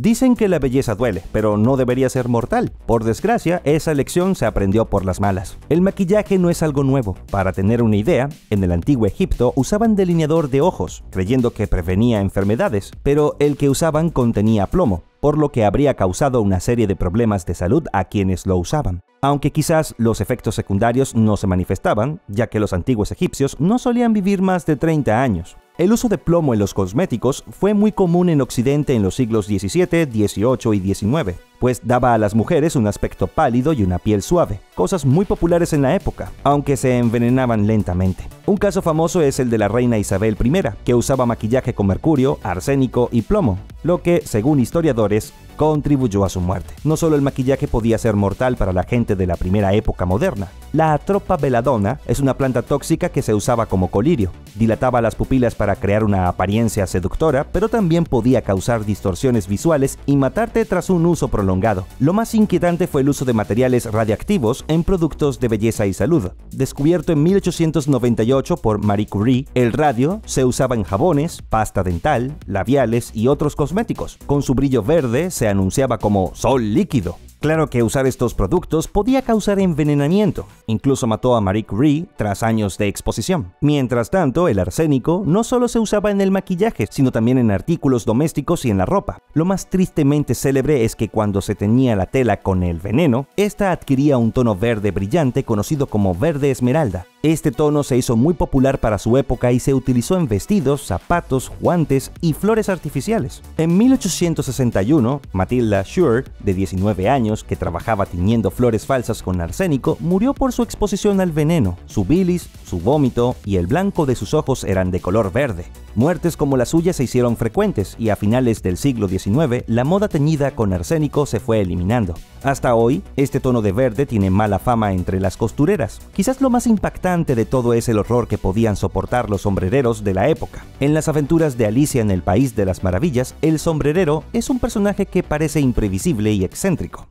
Dicen que la belleza duele, pero no debería ser mortal. Por desgracia, esa lección se aprendió por las malas. El maquillaje no es algo nuevo. Para tener una idea, en el antiguo Egipto usaban delineador de ojos, creyendo que prevenía enfermedades, pero el que usaban contenía plomo, por lo que habría causado una serie de problemas de salud a quienes lo usaban. Aunque quizás los efectos secundarios no se manifestaban, ya que los antiguos egipcios no solían vivir más de 30 años. El uso de plomo en los cosméticos fue muy común en Occidente en los siglos XVII, XVIII y XIX, pues daba a las mujeres un aspecto pálido y una piel suave, cosas muy populares en la época, aunque se envenenaban lentamente. Un caso famoso es el de la reina Isabel I, que usaba maquillaje con mercurio, arsénico y plomo, lo que, según historiadores, contribuyó a su muerte. No solo el maquillaje podía ser mortal para la gente de la primera época moderna. La atropa veladona es una planta tóxica que se usaba como colirio. Dilataba las pupilas para crear una apariencia seductora, pero también podía causar distorsiones visuales y matarte tras un uso prolongado. Lo más inquietante fue el uso de materiales radiactivos en productos de belleza y salud. Descubierto en 1898 por Marie Curie, el radio se usaba en jabones, pasta dental, labiales y otros cosméticos. Con su brillo verde se anunciaba como sol líquido. Claro que usar estos productos podía causar envenenamiento, incluso mató a Marie Curie tras años de exposición. Mientras tanto, el arsénico no solo se usaba en el maquillaje, sino también en artículos domésticos y en la ropa. Lo más tristemente célebre es que cuando se teñía la tela con el veneno, esta adquiría un tono verde brillante conocido como verde esmeralda, este tono se hizo muy popular para su época y se utilizó en vestidos, zapatos, guantes y flores artificiales. En 1861, Matilda Schur, de 19 años, que trabajaba tiñendo flores falsas con arsénico, murió por su exposición al veneno. Su bilis, su vómito y el blanco de sus ojos eran de color verde. Muertes como la suya se hicieron frecuentes y a finales del siglo XIX la moda teñida con arsénico se fue eliminando. Hasta hoy, este tono de verde tiene mala fama entre las costureras. Quizás lo más impactante de todo es el horror que podían soportar los sombrereros de la época. En las aventuras de Alicia en el País de las Maravillas, el sombrerero es un personaje que parece imprevisible y excéntrico.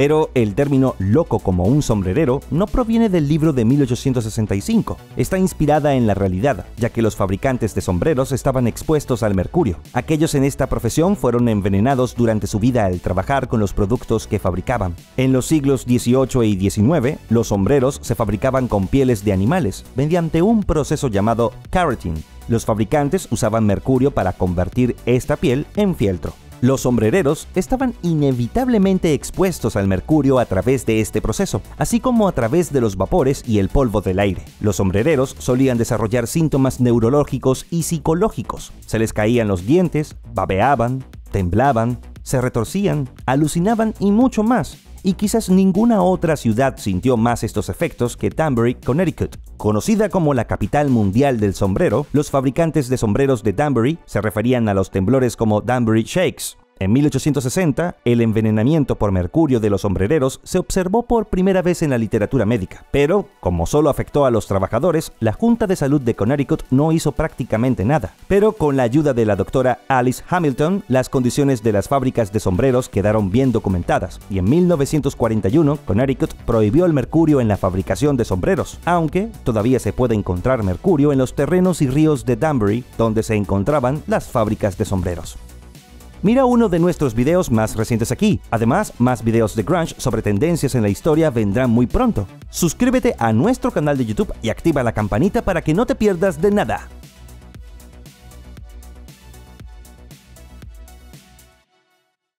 Pero el término loco como un sombrerero no proviene del libro de 1865, está inspirada en la realidad, ya que los fabricantes de sombreros estaban expuestos al mercurio. Aquellos en esta profesión fueron envenenados durante su vida al trabajar con los productos que fabricaban. En los siglos XVIII y XIX, los sombreros se fabricaban con pieles de animales, mediante un proceso llamado keratin. Los fabricantes usaban mercurio para convertir esta piel en fieltro. Los sombrereros estaban inevitablemente expuestos al mercurio a través de este proceso, así como a través de los vapores y el polvo del aire. Los sombrereros solían desarrollar síntomas neurológicos y psicológicos. Se les caían los dientes, babeaban, temblaban, se retorcían, alucinaban y mucho más y quizás ninguna otra ciudad sintió más estos efectos que Danbury, Connecticut. Conocida como la capital mundial del sombrero, los fabricantes de sombreros de Danbury se referían a los temblores como Danbury Shakes, en 1860, el envenenamiento por mercurio de los sombrereros se observó por primera vez en la literatura médica, pero como solo afectó a los trabajadores, la Junta de Salud de Connecticut no hizo prácticamente nada. Pero con la ayuda de la doctora Alice Hamilton, las condiciones de las fábricas de sombreros quedaron bien documentadas, y en 1941 Connecticut prohibió el mercurio en la fabricación de sombreros, aunque todavía se puede encontrar mercurio en los terrenos y ríos de Danbury, donde se encontraban las fábricas de sombreros. Mira uno de nuestros videos más recientes aquí. Además, más videos de grunge sobre tendencias en la historia vendrán muy pronto. Suscríbete a nuestro canal de YouTube y activa la campanita para que no te pierdas de nada.